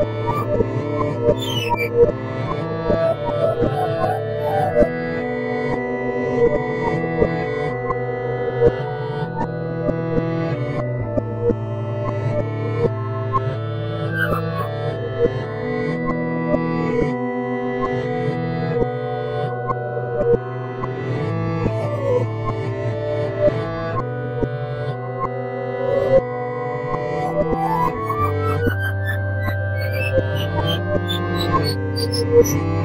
you. Música